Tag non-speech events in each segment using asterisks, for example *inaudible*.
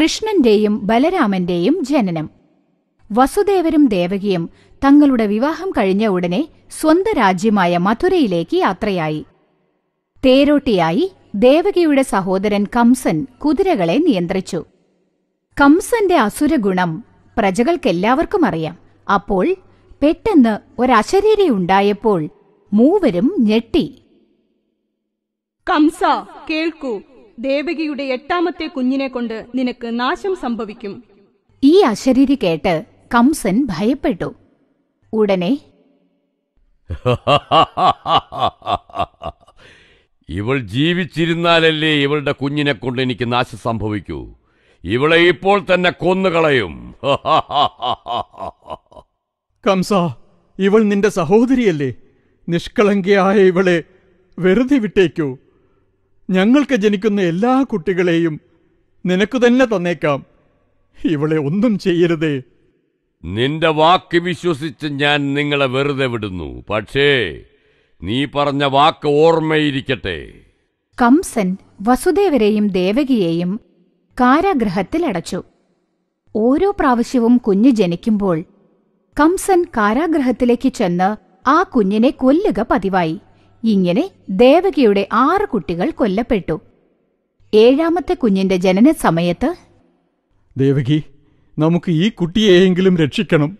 കൃഷ്ണന്റെയും ബലരാമന്റെയും ജനനം. വസുദേവരും ദേവകിയും തങ്ങളുടെ വിവാഹം കഴിഞ്ഞ ഉടനെ സ്വന്ത രാജ്യമായ മഥുരയിലേക്ക് യാത്രയായി. തേരോട്ടിയായി ദേവകിയുടെ സഹോദരൻ കംസൻ കുതിരകളെ നിയന്ത്രിച്ചു. കംസന്റെ അസുരഗുണം പ്രജകൾക്കെല്ലാവർക്കും അറിയാം. അപ്പോൾ പെട്ടെന്ന് ഒരശരീരി ഉണ്ടായപ്പോൾ മൂവരും ഞെട്ടി. കംസ കേൾക്കൂ. ദേവകിയുടെ എട്ടാമത്തെ കുഞ്ഞിനെ കൊണ്ട് നിനക്ക് നാശം സംഭവിക്കും. ഈ അശരീരി കേട്ട് കംസൻ ഭയപ്പെട്ടു. ഉടനെ *laughs* ഇവൾ ജീവിച്ചിരുന്നാലല്ലേ ഇവളുടെ കുഞ്ഞിനെ കൊണ്ട് എനിക്ക് നാശം സംഭവിക്കൂ. ഇവളെ ഇപ്പോൾ തന്നെ കൊന്നുകളയും. *laughs* കംസ ഇവൾ നിന്റെ സഹോദരിയല്ലേ? നിഷ്കളങ്കയായ ഇവളെ വെറുതെ വിട്ടേക്കൂ. ഞങ്ങൾക്ക് ജനിക്കുന്ന എല്ലാ കുട്ടികളെയും നിനക്ക് തന്നെ തന്നേക്കാം. ഇവളെ ഒന്നും ചെയ്യരുതേ. നിന്റെ വാക്ക് വിശ്വസിച്ച് ഞാൻ നിങ്ങളെ വെറുതെ വിടുന്നു. പക്ഷേ നീ പറഞ്ഞ വാക്ക് ഓർമ്മയിരിക്കട്ടെ. കംസൻ വസുദേവരെയും ദേവകിയെയും കാരാഗ്രഹത്തിൽ അടച്ചു. ഓരോ പ്രാവശ്യവും കുഞ്ഞ് ജനിക്കുമ്പോൾ കംസൻ കാരാഗ്രഹത്തിലേക്ക് ചെന്ന് ആ കുഞ്ഞിനെ കൊല്ലുക പതിവായി. ഇങ്ങനെ ദേവകിയുടെ ആറ് കുട്ടികൾ കൊല്ലപ്പെട്ടു. ഏഴാമത്തെ കുഞ്ഞിന്റെ ജനന സമയത്ത് ദേവകി നമുക്ക് ഈ കുട്ടിയെയെങ്കിലും രക്ഷിക്കണം.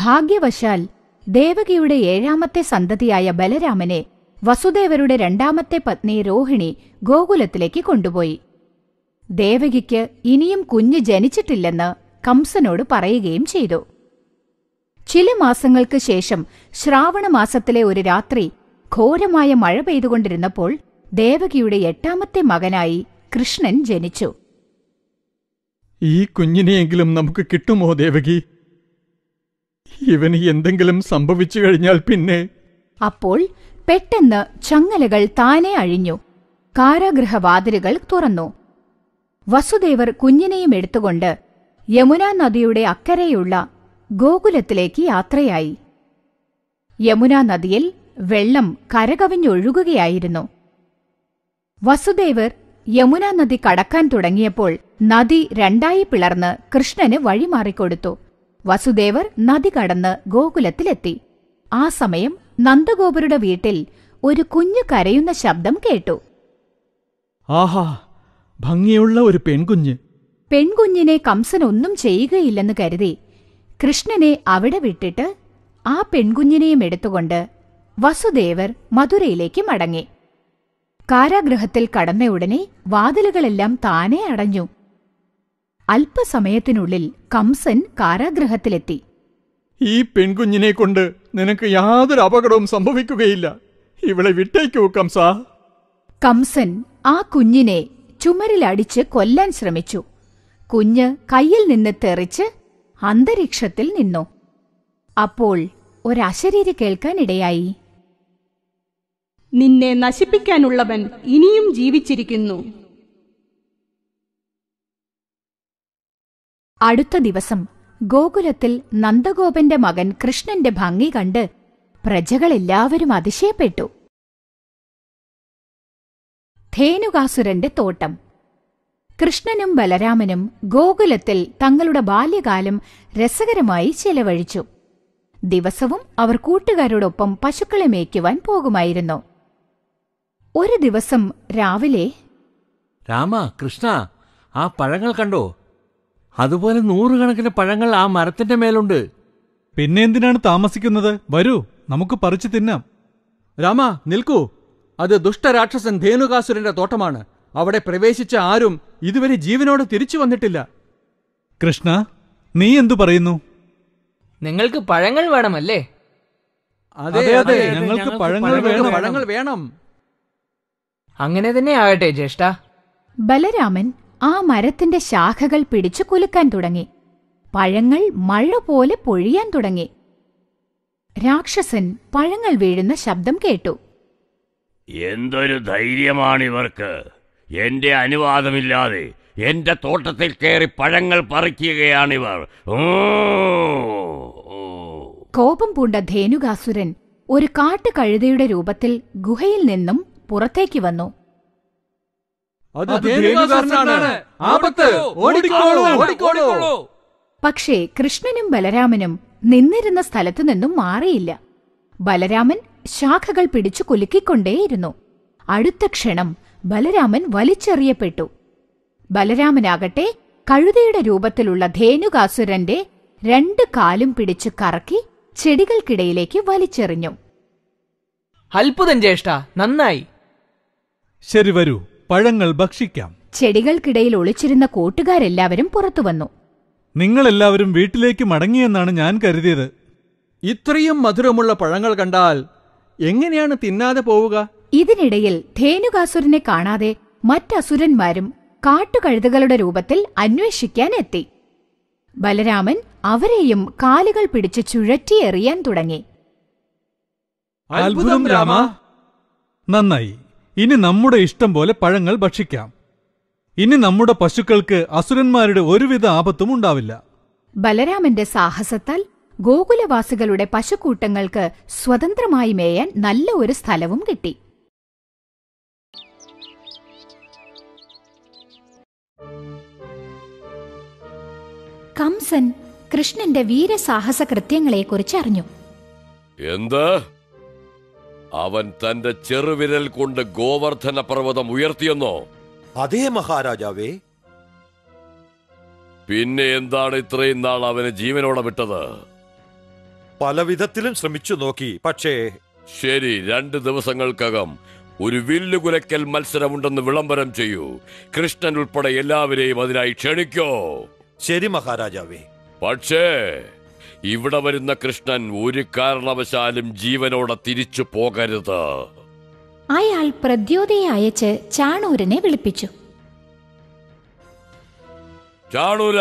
ഭാഗ്യവശാൽ ദേവകിയുടെ ഏഴാമത്തെ സന്തതിയായ ബലരാമനെ വസുദേവരുടെ രണ്ടാമത്തെ പത്നി രോഹിണി ഗോകുലത്തിലേക്ക് കൊണ്ടുപോയി. ദേവകിക്ക് ഇനിയും കുഞ്ഞ് ജനിച്ചിട്ടില്ലെന്ന് കംസനോട് പറയുകയും ചെയ്തു. ചില മാസങ്ങൾക്ക് ശേഷം ശ്രാവണ മാസത്തിലെ ഒരു രാത്രി ഘോരമായ മഴ പെയ്തുകൊണ്ടിരുന്നപ്പോൾ ദേവകിയുടെ എട്ടാമത്തെ മകനായി കൃഷ്ണൻ ജനിച്ചു. ഈ കുഞ്ഞിനെയെങ്കിലും നമുക്ക് കിട്ടുമോ ദേവകി? ഇവന് എന്തെങ്കിലും സംഭവിച്ചു കഴിഞ്ഞാൽ പിന്നെ. അപ്പോൾ പെട്ടെന്ന് ചങ്ങലകൾ താനെ അഴിഞ്ഞു. കാരാഗൃഹവാതിലുകൾ തുറന്നു. വസുദേവർ കുഞ്ഞിനെയും എടുത്തുകൊണ്ട് യമുനാ നദിയുടെ അക്കരെയുള്ള ഗോകുലത്തിലേക്ക് യാത്രയായി. യമുനാ നദിയിൽ വെള്ളം കരകവിഞ്ഞൊഴുകുകയായിരുന്നു. വസുദേവർ യമുനാ നദി കടക്കാൻ തുടങ്ങിയപ്പോൾ നദി രണ്ടായി പിളർന്ന് കൃഷ്ണന് വഴിമാറിക്കൊടുത്തു. വസുദേവർ നദി കടന്ന് ഗോകുലത്തിലെത്തി. ആ സമയം നന്ദഗോപരുടെ വീട്ടിൽ ഒരു കുഞ്ഞു കരയുന്ന ശബ്ദം കേട്ടു. ആഹാ ഭംഗിയുള്ള ഒരു പെൺകുഞ്ഞ്. പെൺകുഞ്ഞിനെ കംസനൊന്നും ചെയ്യുകയില്ലെന്ന് കരുതി കൃഷ്ണനെ അവിടെ വിട്ടിട്ട് ആ പെൺകുഞ്ഞിനെയും എടുത്തുകൊണ്ട് വസുദേവർ മധുരയിലേക്ക് മടങ്ങി. കാരാഗൃഹത്തിൽ കടന്ന ഉടനെ വാതിലുകളെല്ലാം താനെ അടഞ്ഞു. അല്പസമയത്തിനുള്ളിൽ കംസൻ കാരാഗൃഹത്തിലെത്തി ഈ പെൺകുഞ്ഞിനെ കൊണ്ട് നിനക്ക് യാതൊരു അപകടവും സംഭവിക്കുകയില്ല. ഇവളെ വിട്ടേക്കൂ കംസ. കംസൻ ആ കുഞ്ഞിനെ ചുമരിലടിച്ച് കൊല്ലാൻ ശ്രമിച്ചു. കുഞ്ഞ് കയ്യിൽ നിന്ന് തെറിച്ച് അന്തരീക്ഷത്തിൽ നിന്നു. അപ്പോൾ ഒരശരീരി കേൾക്കാനിടയായി നിന്നെ നശിപ്പിക്കാനുള്ളവൻ ഇനിയും ജീവിച്ചിരിക്കുന്നു. അടുത്ത ദിവസം ഗോകുലത്തിൽ നന്ദഗോപന്റെ മകൻ കൃഷ്ണന്റെ ഭംഗി കണ്ട് പ്രജകളെല്ലാവരും അതിശയപ്പെട്ടു. ധേനുകാസുരന്റെ തോട്ടം കൃഷ്ണനും ബലരാമനും ഗോകുലത്തിൽ തങ്ങളുടെ ബാല്യകാലം രസകരമായി ചെലവഴിച്ചു. ദിവസവും അവർ കൂട്ടുകാരോടൊപ്പം പശുക്കളെ മേയ്ക്കുവാൻ പോകുമായിരുന്നു. ഒരു ദിവസം രാവിലെ രാമ കൃഷ്ണ ആ പഴങ്ങൾ കണ്ടോ? അതുപോലെ നൂറുകണക്കിന് പഴങ്ങൾ ആ മരത്തിന്റെ മേലുണ്ട്. പിന്നെ എന്തിനാണ് താമസിക്കുന്നത്? വരൂ നമുക്ക് പറിച്ചു തിന്നാം. രാമ നിൽക്കൂ. അത് ദുഷ്ടരാക്ഷസൻ ധേനുകാസുരന്റെ തോട്ടമാണ്. അവിടെ പ്രവേശിച്ച ആരും ഇതുവരെ ജീവനോട് തിരിച്ചു വന്നിട്ടില്ല. കൃഷ്ണ നീ എന്തു പറയുന്നു? നിങ്ങൾക്ക് പഴങ്ങൾ വേണമല്ലേ? അതെ അതെ, ഞങ്ങൾക്ക് പഴങ്ങൾ വേണം. പഴങ്ങൾ വേണം. അങ്ങനെ തന്നെ ആകട്ടെ ജ്യേഷ്ഠ. ബലരാമൻ ആ മരത്തിന്റെ ശാഖകൾ പിടിച്ചു കുലുക്കാൻ തുടങ്ങി. പഴങ്ങൾ മഴ പോലെ പൊഴിയാൻ തുടങ്ങി. രാക്ഷസൻ പഴങ്ങൾ വീഴുന്ന ശബ്ദം കേട്ടു. എന്തൊരു ധൈര്യമാണിവർക്ക്. എന്റെ അനുവാദമില്ലാതെ എന്റെ തോട്ടത്തിൽ കയറി പഴങ്ങൾ പറിക്കുകയാണിവർ. കോപം പൂണ്ട ധേനുകാസുരൻ ഒരു കാട്ടുകഴുതയുടെ രൂപത്തിൽ ഗുഹയിൽ നിന്നും പുറത്തേക്ക് വന്നു. അത് അത് ധേനുകാസുരനാണ്. ധേനുകാസുരനാണ്. ആപത്ത്. ഓടിക്കോളൂ. ഓടിക്കോളൂ. പക്ഷേ കൃഷ്ണനും ബലരാമനും നിന്നിരുന്ന സ്ഥലത്തു നിന്നും മാറിയില്ല. ബലരാമൻ ശാഖകൾ പിടിച്ചു കുലുക്കിക്കൊണ്ടേയിരുന്നു. അടുത്ത ക്ഷണം ബലരാമൻ വലിച്ചെറിയപ്പെട്ടു. ബലരാമനാകട്ടെ കഴുതയുടെ രൂപത്തിലുള്ള ധേനുകാസുരന്റെ രണ്ട് കാലും പിടിച്ചു കറക്കി ചെടികൾക്കിടയിലേക്ക് വലിച്ചെറിഞ്ഞു. അത്ഭുതം ജ്യേഷ്ഠ നന്നായി. ശരി വരൂ പഴങ്ങൾ ഭക്ഷിക്കാം. ചെടികൾക്കിടയിൽ ഒളിച്ചിരുന്ന കൂട്ടുകാരെല്ലാവരും പുറത്തുവന്നു നിങ്ങളെല്ലാവരും വീട്ടിലേക്ക് മടങ്ങിയെന്നാണ് ഞാൻ കരുതിയത്. ഇത്രയും മധുരമുള്ള പഴങ്ങൾ കണ്ടാൽ എങ്ങനെയാണ് തിന്നാതെ പോവുക? ഇതിനിടയിൽ ധേനുകാസുരനെ കാണാതെ മറ്റസുരന്മാരും കാട്ടുകഴുതകളുടെ രൂപത്തിൽ അന്വേഷിക്കാൻ എത്തി ബലരാമൻ അവരെയും കാലുകൾ പിടിച്ച് ചുഴറ്റി എറിയാൻ തുടങ്ങി അത്ഭുതം രാമ. നന്നായി. ഇനി നമ്മുടെ ഇഷ്ടം പോലെ പഴങ്ങൾ ഭക്ഷിക്കാം. ഇനി നമ്മുടെ പശുക്കൾക്ക് അസുരന്മാരുടെ ഒരുവിധ ആപത്തും ഉണ്ടാവില്ല. ബലരാമന്റെ സാഹസത്താൽ ഗോകുലവാസികളുടെ പശുക്കൂട്ടങ്ങൾക്ക് സ്വതന്ത്രമായി മേയാൻ നല്ല ഒരു സ്ഥലവും കിട്ടി. കംസൻ കൃഷ്ണന്റെ വീരസാഹസ കൃത്യങ്ങളെക്കുറിച്ച് അറിഞ്ഞു. എന്താ? അവൻ തന്റെ ചെറുവിരൽ കൊണ്ട് ഗോവർദ്ധന പർവതം ഉയർത്തിയെന്നോ? അതേ മഹാരാജാവേ. പിന്നെ എന്താണ് ഇത്രയും നാൾ അവന് ജീവനോടെ വിട്ടത്? പല വിധത്തിലും ശ്രമിച്ചു നോക്കി പക്ഷേ ശരി രണ്ട് ദിവസങ്ങൾക്കകം ഒരു വില്ലുകുലയ്ക്കൽ മത്സരമുണ്ടെന്ന് വിളംബരം ചെയ്യൂ. കൃഷ്ണൻ ഉൾപ്പെടെ എല്ലാവരെയും അതിനായി ക്ഷണിക്കോ. ശരി മഹാരാജാവേ. പക്ഷേ ഇവിടെ വരുന്ന കൃഷ്ണൻ ഒരു കാരണവശാലും ജീവനോടെ തിരിച്ചു പോകരുത്. അയാൾ പ്രദ്യോതയെ അയച്ച് ചാണൂരനെ വിളിപ്പിച്ചു. ചാണൂര!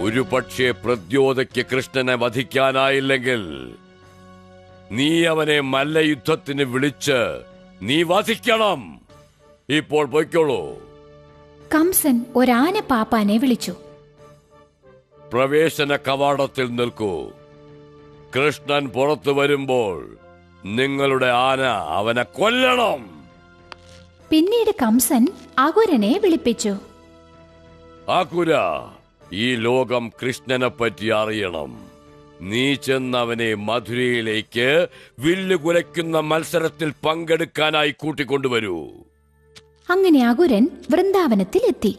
ഒരു പക്ഷേ പ്രദ്യോതയ്ക്ക് കൃഷ്ണനെ വധിക്കാനായില്ലെങ്കിൽ നീ അവനെ മല്ലയുദ്ധത്തിന് വിളിച്ച് നീ വധിക്കണം. ഇപ്പോൾ പൊയ്ക്കോളൂ. കംസൻ ഒരാന പാപ്പാനെ വിളിച്ചു. പ്രവേശന കവാടത്തിൽ നിൽക്കൂ. കൃഷ്ണൻ പുറത്തു വരുമ്പോൾ നിങ്ങളുടെ ആന അവനെ കൊല്ലണം. പിന്നീട് കംസൻ അകുരനെ വിളിപ്പിച്ചു. അകുര ഈ ലോകം കൃഷ്ണനെ പറ്റി അറിയണം. നീ ചെന്നവനെ മധുരയിലേക്ക് വില്ലുകുലയ്ക്കുന്ന മത്സരത്തിൽ പങ്കെടുക്കാനായി കൂട്ടിക്കൊണ്ടുവരൂ. അങ്ങനെ അകുരൻ വൃന്ദാവനത്തിലെത്തി.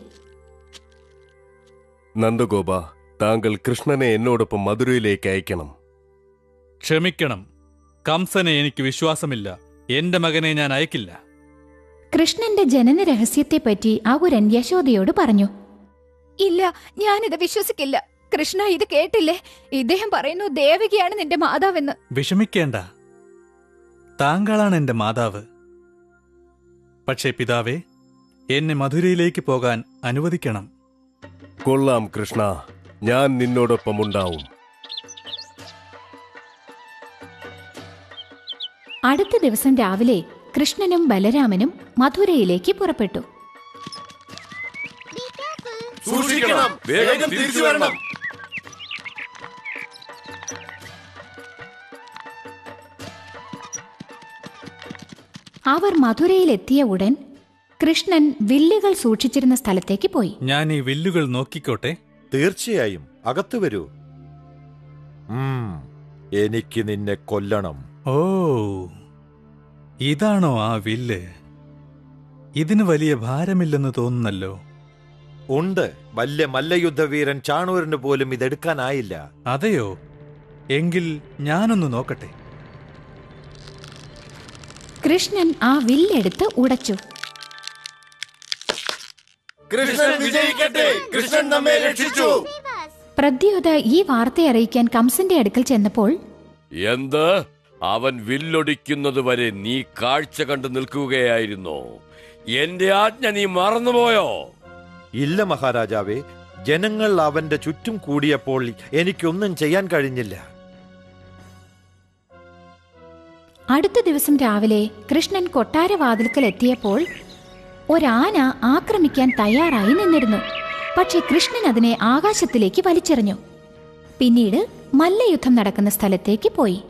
നന്ദഗോപ താങ്കൾ കൃഷ്ണനെ എന്നോടൊപ്പം മധുരയിലേക്ക് അയക്കണം. ക്ഷമിക്കണം. കംസനെ എനിക്ക് വിശ്വാസമില്ല. എന്റെ മകനെ ഞാൻ അയക്കില്ല. കൃഷ്ണന്റെ ജനന രഹസ്യത്തെപ്പറ്റി അകുരൻ യശോദയോട് പറഞ്ഞു. ഇല്ല ഞാനിത് വിശ്വസിക്കില്ല. കൃഷ്ണ ഇത് കേട്ടില്ലേ? ഇദ്ദേഹം പറയുന്നു ദേവകിയാണ് നിന്റെ മാതാവെന്ന്. വിഷമിക്കേണ്ട. താങ്കളാണ് എന്റെ മാതാവ്. പക്ഷേ പിതാവേ എന്നെ മധുരയിലേക്ക് പോകാൻ അനുവദിക്കണം. കൊള്ളാം കൃഷ്ണ ഞാൻ നിന്നോടൊപ്പം ഉണ്ടാവും. അടുത്ത ദിവസം രാവിലെ കൃഷ്ണനും ബലരാമനും മധുരയിലേക്ക് പുറപ്പെട്ടു. സൂക്ഷിക്കണം. വേഗം തിരിച്ചു വരണം. അവർ മധുരയിലെത്തിയ ഉടൻ കൃഷ്ണൻ വില്ലുകൾ സൂക്ഷിച്ചിരുന്ന സ്ഥലത്തേക്ക് പോയി. ഞാൻ ഈ വില്ലുകൾ നോക്കിക്കോട്ടെ? തീർച്ചയായും. അകത്തു വരൂ. എനിക്ക് നിന്നെ കൊല്ലണം. ഓ ഇതാണോ ആ വില്ല്? ഇതിന് വലിയ ഭാരമില്ലെന്ന് തോന്നുന്നല്ലോ. ഉണ്ട്. വല്യ മല്ലയുദ്ധവീരൻ ചാണൂരിന് പോലും ഇതെടുക്കാനായില്ല. അതെയോ? എങ്കിൽ ഞാനൊന്ന് നോക്കട്ടെ. കൃഷ്ണൻ ആ വില്ലെടുത്ത് ഉടച്ചു. കൃഷ്ണൻ വിജയിക്കട്ടെ. കൃഷ്ണൻ നമ്മെ രക്ഷിച്ചു. പ്രദ്യോത ഈ വാർത്ത അറിയിക്കാൻ കംസന്റെ അടുക്കൽ ചെന്നപ്പോൾ എന്ത്? അവൻ വില്ലൊടിക്കുന്നത് വരെ നീ കാഴ്ച കണ്ടു നിൽക്കുകയായിരുന്നു. എന്റെ ആജ്ഞ നീ മറന്നുപോയോ? ഇല്ല മഹാരാജാവേ ജനങ്ങൾ അവന്റെ ചുറ്റും കൂടിയപ്പോൾ എനിക്കൊന്നും ചെയ്യാൻ കഴിഞ്ഞില്ല. അടുത്ത ദിവസം രാവിലെ കൃഷ്ണൻ കൊട്ടാരവാതിൽക്കൽ എത്തിയപ്പോൾ ഒരാന ആക്രമിക്കാൻ തയ്യാറായി നിന്നിരുന്നു. പക്ഷെ കൃഷ്ണൻ അതിനെ ആകാശത്തിലേക്ക് വലിച്ചെറിഞ്ഞു. പിന്നീട് മല്ലയുദ്ധം നടക്കുന്ന സ്ഥലത്തേക്ക് പോയി.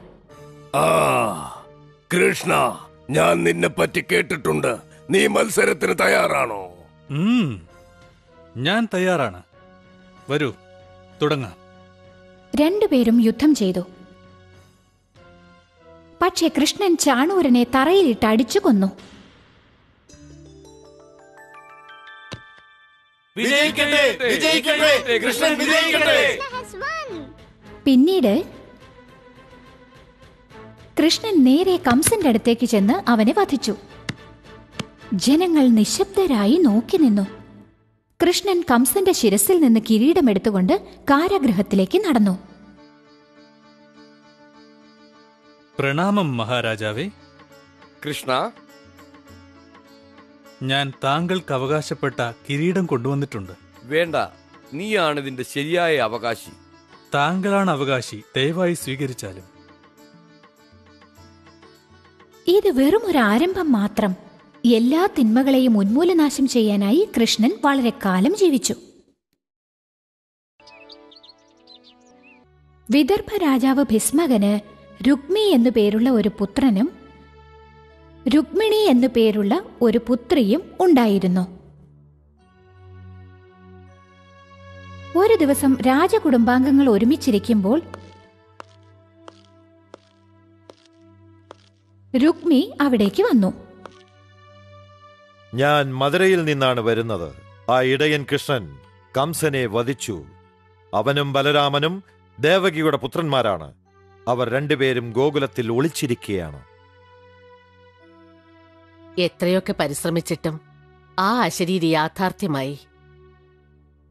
ആ കൃഷ്ണ ഞാൻ നിന്നെ പറ്റി കേട്ടിട്ടുണ്ട്. നീ മത്സരത്തിന് തയ്യാറാണോ? ഉം. ഞാൻ തയ്യാറാണ്. വരൂ തുടങ്ങാം. രണ്ടുപേരും യുദ്ധം ചെയ്തു. പക്ഷേ കൃഷ്ണൻ ചാണൂരനെ തറയിലിട്ട് അടിച്ചു കൊന്നു. പിന്നീട് കൃഷ്ണൻ നേരെ കംസന്റെ അടുത്തേക്ക് ചെന്ന് അവനെ വധിച്ചു. ജനങ്ങൾ നിശബ്ദരായി നോക്കി നിന്നു. കൃഷ്ണൻ കംസന്റെ ശിരസിൽ നിന്ന് കിരീടമെടുത്തുകൊണ്ട് കാരാഗ്രഹത്തിലേക്ക് നടന്നു. പ്രണാമം മഹാരാജാവേ. കൃഷ്ണ. ഞാൻ താങ്കൾക്ക് അവകാശപ്പെട്ട കിരീടം കൊണ്ടുവന്നിട്ടുണ്ട്. വേണ്ട നീയാണ് ഇതിന്റെ ശരിയായ അവകാശി. താങ്കളാണ് അവകാശി ദയവായി സ്വീകരിച്ചാലും. ഇത് വെറും ഒരു ആരംഭം മാത്രം. എല്ലാ തിന്മകളെയും ഉന്മൂലനാശം ചെയ്യാനായി കൃഷ്ണൻ വളരെ കാലം ജീവിച്ചു. വിദർഭ രാജാവ് ഭീസ്മകന് രുക്മി എന്നു പേരുള്ള ഒരു പുത്രനും രുക്മിണി എന്നു പേരുള്ള ഒരു പുത്രിയും ഉണ്ടായിരുന്നു. ഒരു ദിവസം രാജകുടുംബാംഗങ്ങൾ ഒരുമിച്ചിരിക്കുമ്പോൾ രുക്മി അവിടേക്ക് വന്നു. ഞാൻ മധുരയിൽ നിന്നാണ് വരുന്നത്. ആ ഇടയൻ കൃഷ്ണൻ കംസനെ വധിച്ചു. അവനും ബലരാമനും ദേവകിയുടെ പുത്രന്മാരാണ്. അവർ രണ്ടുപേരും ഗോകുലത്തിൽ ഒളിച്ചിരിക്കുകയാണ് എത്രയൊക്കെ പരിശ്രമിച്ചിട്ടും ആ അശരീരി യാഥാർത്ഥ്യമായി.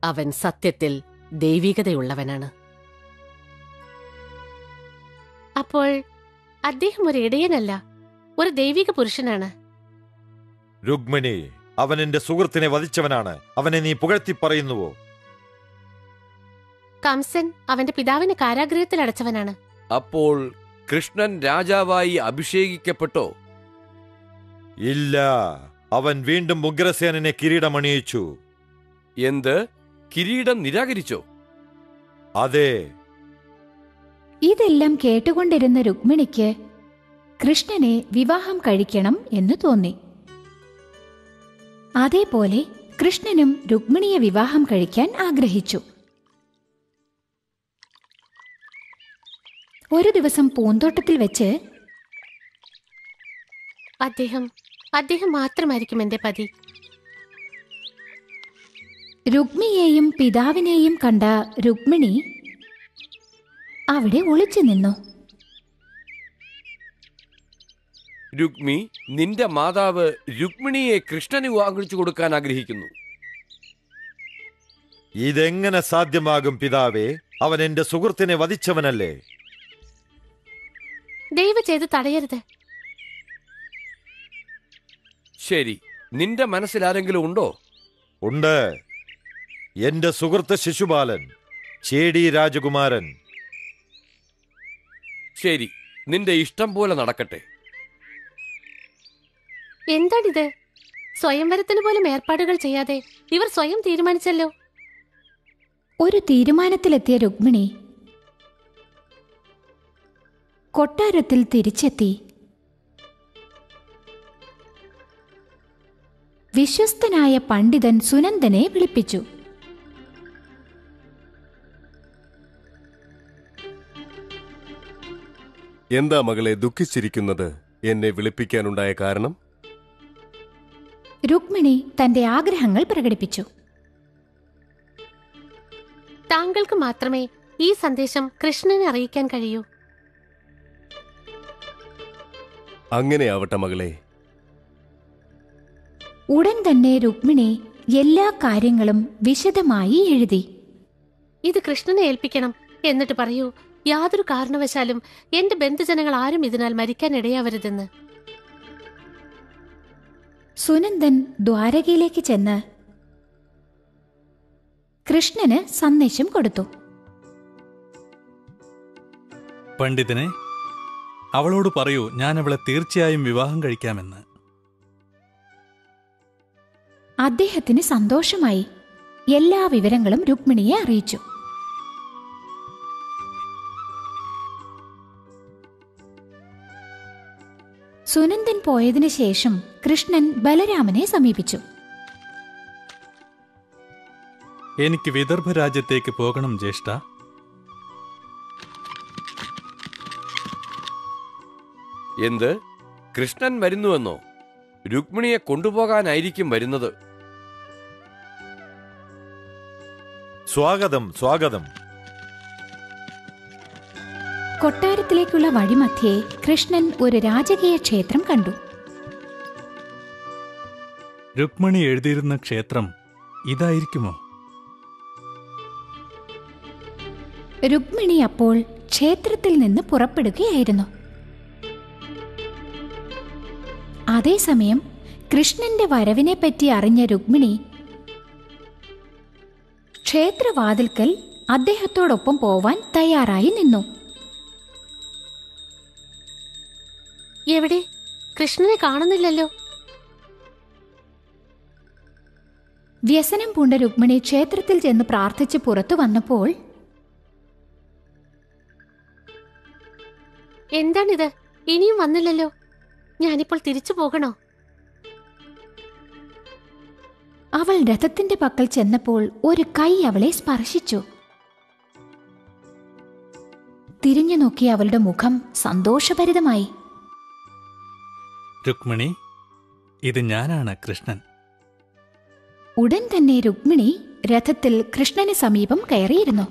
അവൻ സത്യത്തിൽ ദൈവികതയുള്ളവനാണ്. അപ്പോൾ അദ്ദേഹം ഒരു ഇടയനല്ല ഒരു ദൈവിക പുരുഷനാണ്. രുക്മിണി അവൻ എന്റെ സുഹൃത്തിനെ വധിച്ചവനാണ്. അവനെ നീ പുകഴ്ത്തി പറയുന്നുവോ? കംസൻ അവന്റെ പിതാവിനെ കാരാഗ്രഹത്തിൽ അടച്ചവനാണ് അപ്പോൾ കൃഷ്ണൻ രാജാവായി അഭിഷേകിക്കപ്പെട്ടോ? ഇല്ല. അവൻ വീണ്ടും ഉഗ്രസേനനെ കിരീടമണിയിച്ചു എന്ത്? കിരീടം നിരാകരിച്ചോ? അതെ. ഇതെല്ലാം കേട്ടുകൊണ്ടിരുന്ന രുക്മിണിക്ക് കൃഷ്ണനെ വിവാഹം കഴിക്കണം എന്ന് തോന്നി. അതേപോലെ കൃഷ്ണനും രുക്മിണിയെ വിവാഹം കഴിക്കാൻ ആഗ്രഹിച്ചു. ഒരു ദിവസം പൂന്തോട്ടത്തിൽ വെച്ച് അദ്ദേഹം അദ്ദേഹം മാത്രമായിരിക്കും എന്റെ പതി. രുക്മിയെയും പിതാവിനെയും കണ്ട രുക്മിണി അവിടെ ഒളിച്ചു നിന്നു. രുക്മി നിന്റെ മാതാവ് രുക്മിണിയെ കൃഷ്ണന് വാങ്ങിച്ചു കൊടുക്കാൻ ആഗ്രഹിക്കുന്നു. ഇതെങ്ങനെ സാധ്യമാകും പിതാവേ? അവൻ എന്റെ സുഹൃത്തിനെ വധിച്ചവനല്ലേ? ദയവ് ചെയ്ത് തടയരുത്. ശരി. നിന്റെ മനസ്സിൽ ആരെങ്കിലും ഉണ്ടോ? ഉണ്ട്. എന്റെ സുഹൃത്ത് ശിശുപാലൻ ചേടി രാജകുമാരൻ. ശരി. നിന്റെ ഇഷ്ടം പോലെ നടക്കട്ടെ. എന്താണിത്? സ്വയംവരത്തിന് പോലും ഏർപ്പാടുകൾ ചെയ്യാതെ ഇവർ സ്വയം തീരുമാനിച്ചല്ലോ? ഒരു തീരുമാനത്തിലെത്തിയ രുക്മിണി കൊട്ടാരത്തിൽ തിരിച്ചെത്തി. വിശ്വസ്തനായ പണ്ഡിതൻ സുനന്ദനെ വിളിപ്പിച്ചു. എന്താ മകളെ ദുഃഖിച്ചിരിക്കുന്നത്? എന്നെ വിളിപ്പിക്കാനുണ്ടായ കാരണം? രുക്മിണി തന്റെ ആഗ്രഹങ്ങൾ പ്രകടിപ്പിച്ചു. താങ്കൾക്ക് മാത്രമേ ഈ സന്ദേശം കൃഷ്ണനെ അറിയിക്കാൻ കഴിയൂ. അങ്ങനെ ആവട്ടെ മകളെ. ഉടൻ തന്നെ രുക്മിണി എല്ലാ കാര്യങ്ങളും വിശദമായി എഴുതി. ഇത് കൃഷ്ണനെ ഏൽപ്പിക്കണം. എന്നിട്ട് പറയൂ യാതൊരു കാരണവശാലും എന്റെ ബന്ധുജനങ്ങൾ ആരും ഇതിനാൽ മരിക്കാൻ ഇടയാവരുതെന്ന്. സുനന്ദൻ ദ്വാരകയിലേക്ക് ചെന്ന് കൃഷ്ണന് സന്ദേശം കൊടുത്തു. പണ്ഡിതനെ അവളോട് പറയൂ ഞാൻ അവളെ തീർച്ചയായും വിവാഹം കഴിക്കാമെന്ന്. അദ്ദേഹത്തിന് സന്തോഷമായി. എല്ലാ വിവരങ്ങളും രുക്മിണിയെ അറിയിച്ചു. സുനന്ദൻ പോയതിനു ശേഷം കൃഷ്ണൻ ബലരാമനെ സമീപിച്ചു. എനിക്ക് വിദർഭ രാജ്യത്തേക്ക് പോകണം ജ്യേഷ്ഠ. എന്ത്? കൃഷ്ണൻ വരുന്നുവെന്നോ? രുക്മിണിയെ കൊണ്ടുപോകാനായിരിക്കും വരുന്നത്. സ്വാഗതം സ്വാഗതം. കൊട്ടാരത്തിലേക്കുള്ള വഴിമധ്യേ കൃഷ്ണൻ ഒരു രാജകീയ ക്ഷേത്രം കണ്ടു. രുക്മിണി എഴുതിയിരുന്ന ക്ഷേത്രം ഇതായിരിക്കുമോ? രുക്മിണി അപ്പോൾ ക്ഷേത്രത്തിൽ നിന്ന് പുറപ്പെടുകയായിരുന്നു. അതേസമയം കൃഷ്ണന്റെ വരവിനെപ്പറ്റി അറിഞ്ഞ രുക്മിണി ക്ഷേത്രവാതിൽക്കൽ അദ്ദേഹത്തോടൊപ്പം പോവാൻ തയ്യാറായി നിന്നു. എവിടെ? കൃഷ്ണനെ കാണുന്നില്ലല്ലോ. വ്യസനം പൂണ്ട രുക്മിണി ക്ഷേത്രത്തിൽ ചെന്ന് പ്രാർത്ഥിച്ച് പുറത്തു വന്നപ്പോൾ എന്താണിത്? ഇനിയും വന്നില്ലല്ലോ. ഞാനിപ്പോൾ തിരിച്ചു പോകണോ? അവൾ രഥത്തിന്റെ പക്കൽ ചെന്നപ്പോൾ ഒരു കൈ അവളെ സ്പർശിച്ചു. തിരിഞ്ഞു നോക്കി അവളുടെ മുഖം സന്തോഷഭരിതമായി. രുക്മിണി ഇത് ഞാനാണ് കൃഷ്ണൻ. ഉടൻ തന്നെ രുക്മിണി രഥത്തിൽ കൃഷ്ണന് സമീപം കയറിയിരുന്നു.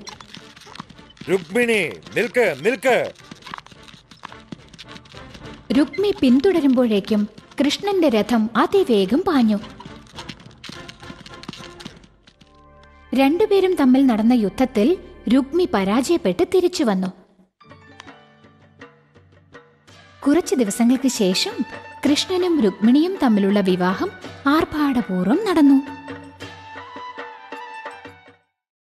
രുക്മിണി നിൽക്ക് നിൽക്ക്. രുക്മി പിന്തുടരുമ്പോഴേക്കും കൃഷ്ണന്റെ രഥം അതിവേഗം പാഞ്ഞു. രണ്ടുപേരും തമ്മിൽ നടന്ന യുദ്ധത്തിൽ രുക്മി പരാജയപ്പെട്ട് തിരിച്ചു വന്നു. കുറച്ചു ദിവസങ്ങൾക്ക് ശേഷം കൃഷ്ണനും രുക്മിണിയും തമ്മിലുള്ള വിവാഹം ആർഭാടപൂർവം നടന്നു.